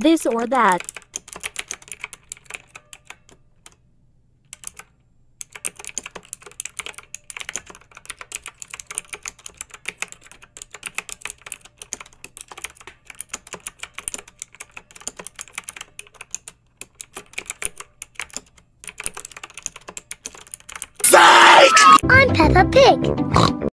this or that. I'm Peppa Pig.